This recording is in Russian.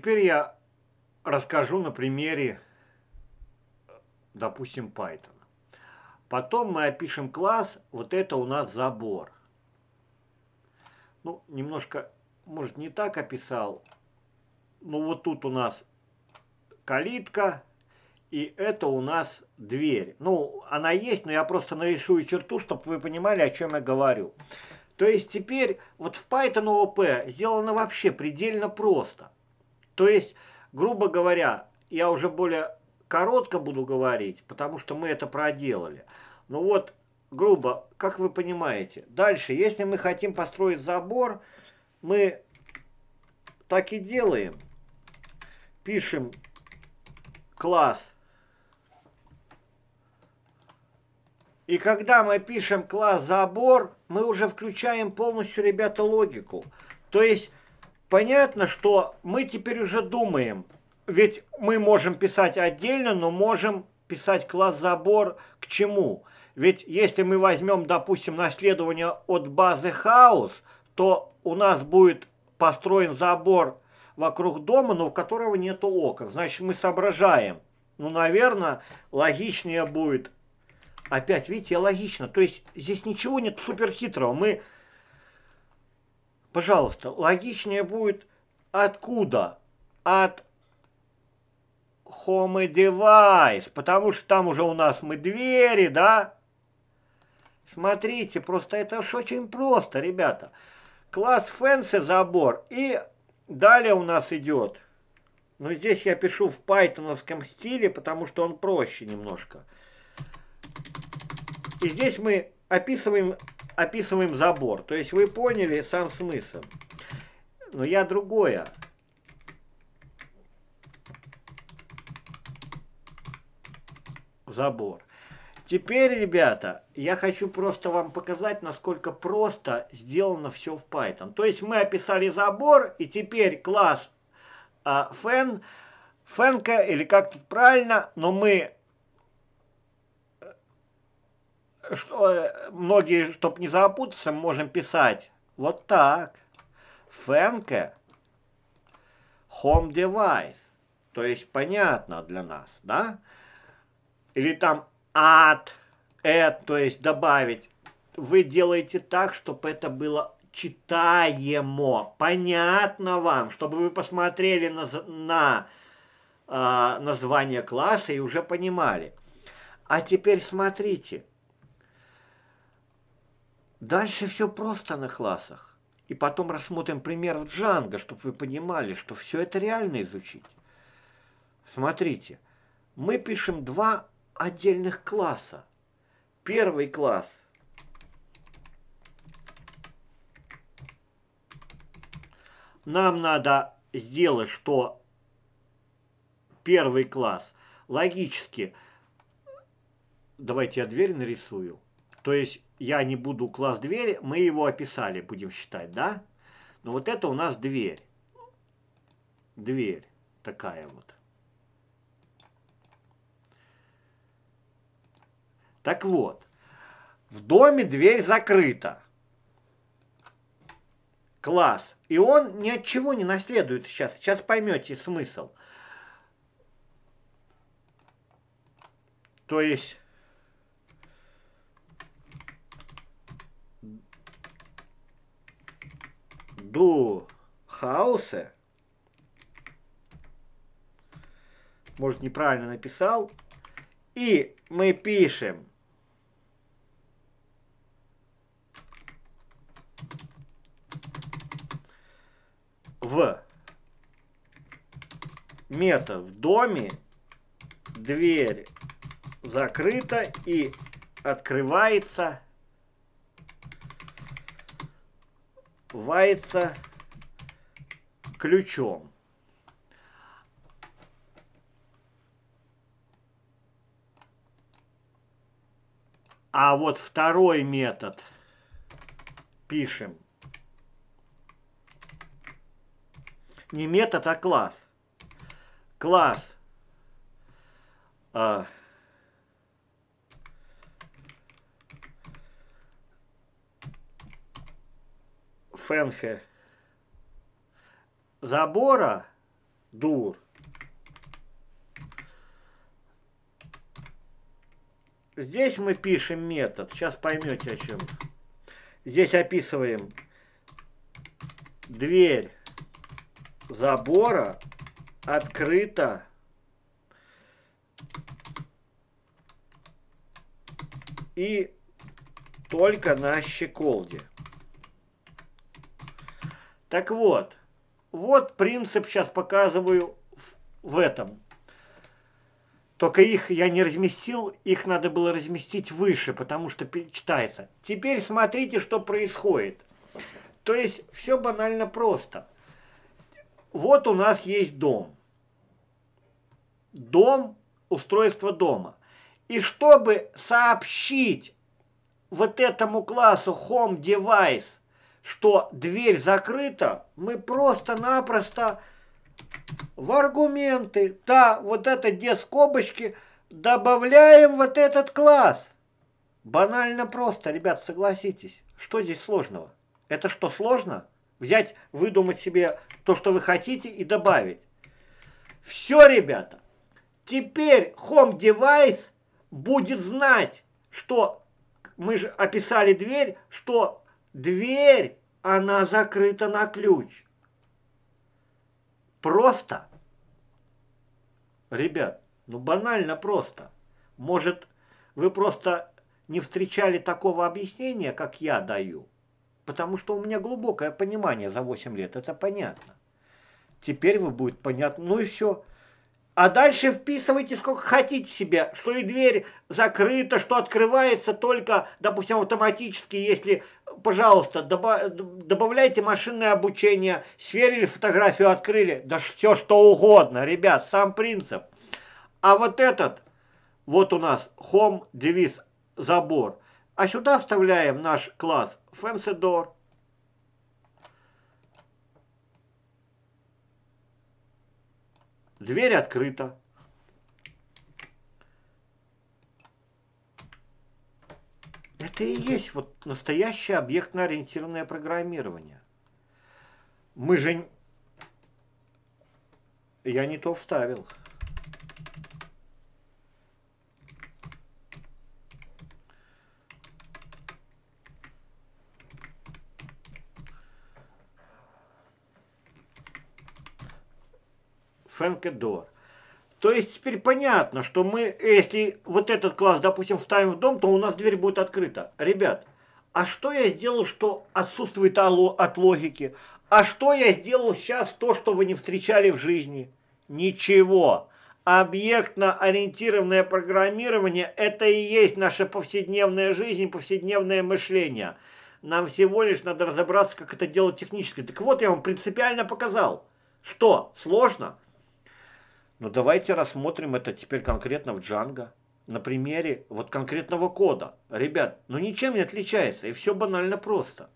Теперь я расскажу на примере, допустим, Python. Потом мы опишем класс, вот это у нас забор. Ну, немножко, может, не так описал. Ну, вот тут у нас калитка, и это у нас дверь. Ну, она есть, но я просто нарисую черту, чтобы вы понимали, о чем я говорю. То есть теперь вот в Python OOP сделано вообще предельно просто. То есть, грубо говоря, я уже более коротко буду говорить, потому что мы это проделали. Ну вот, грубо, как вы понимаете. Дальше, если мы хотим построить забор, мы так и делаем. Пишем класс И когда мы пишем класс забор, мы уже включаем полностью, ребята, логику. То есть понятно, что мы теперь уже думаем, ведь мы можем писать отдельно, но можем писать класс забор к чему? Ведь если мы возьмем, допустим, наследование от базы хаус, то у нас будет построен забор вокруг дома, но у которого нету окон. Значит, мы соображаем. Ну, наверное, логичнее будет Опять, видите, логично. То есть здесь ничего нет супер хитрого. Мы, пожалуйста, логичнее будет откуда? От home device, потому что там уже у нас мы двери, да? Смотрите, просто это уж очень просто, ребята. Класс fancy забор. И далее у нас идет. Но здесь я пишу в пайтоновском стиле, потому что он проще немножко. И здесь мы описываем, описываем забор. То есть вы поняли сам смысл. Но я другое. Забор. Теперь, ребята, я хочу просто вам показать, насколько просто сделано все в Python. То есть мы описали забор, и теперь класс а, фен, фенка, или как тут правильно, но мы что, э, многие, чтобы не запутаться, можем писать вот так. Фенке home device. То есть понятно для нас, да? Или там add, add, то есть добавить. Вы делаете так, чтобы это было читаемо, понятно вам, чтобы вы посмотрели на, на э, название класса и уже понимали. А теперь смотрите – Дальше все просто на классах. И потом рассмотрим пример в Django, чтобы вы понимали, что все это реально изучить. Смотрите, мы пишем два отдельных класса. Первый класс нам надо сделать, что первый класс логически, давайте я дверь нарисую, то есть я не буду класс двери, мы его описали, будем считать, да? Но вот это у нас дверь. Дверь такая вот. Так вот, в доме дверь закрыта. Класс. И он ни от чего не наследует сейчас. Сейчас поймете смысл. То есть до хаоса, может неправильно написал, и мы пишем. В метод в доме дверь закрыта и открывается вается ключом. А вот второй метод пишем. Не метод, а класс. Класс. А, Фенхе забора дур. Здесь мы пишем метод. Сейчас поймете о чем. Здесь описываем дверь забора открыта и только на щеколде. Так вот, вот принцип сейчас показываю в этом. Только их я не разместил, их надо было разместить выше, потому что читается. Теперь смотрите, что происходит. То есть все банально просто. Вот у нас есть дом. Дом, устройство дома. И чтобы сообщить вот этому классу Home Device, что дверь закрыта, мы просто-напросто в аргументы, да, вот это где скобочки, добавляем вот этот класс. Банально просто, ребят, согласитесь. Что здесь сложного? Это что, сложно? Взять, выдумать себе то, что вы хотите и добавить. Все, ребята. Теперь Home Device будет знать, что мы же описали дверь, что дверь, она закрыта на ключ. Просто. Ребят, ну банально просто. Может, вы просто не встречали такого объяснения, как я даю? Потому что у меня глубокое понимание за 8 лет, это понятно. Теперь вы будет понятно. Ну и все. А дальше вписывайте сколько хотите себе, что и дверь закрыта, что открывается только, допустим, автоматически, если, пожалуйста, добавляйте машинное обучение, сверили фотографию, открыли, да все что угодно, ребят, сам принцип. А вот этот, вот у нас home девиз забор, а сюда вставляем наш класс fancy door, Дверь открыта. Это и есть вот настоящее объектно-ориентированное программирование. Мы же... Я не то вставил. Фенкедор. То есть теперь понятно, что мы, если вот этот класс, допустим, вставим в дом, то у нас дверь будет открыта. Ребят, а что я сделал, что отсутствует от логики? А что я сделал сейчас, то, что вы не встречали в жизни? Ничего. Объектно-ориентированное программирование – это и есть наша повседневная жизнь, повседневное мышление. Нам всего лишь надо разобраться, как это делать технически. Так вот, я вам принципиально показал. Что, сложно? Но давайте рассмотрим это теперь конкретно в Django. На примере вот конкретного кода. Ребят, ну ничем не отличается, и все банально просто.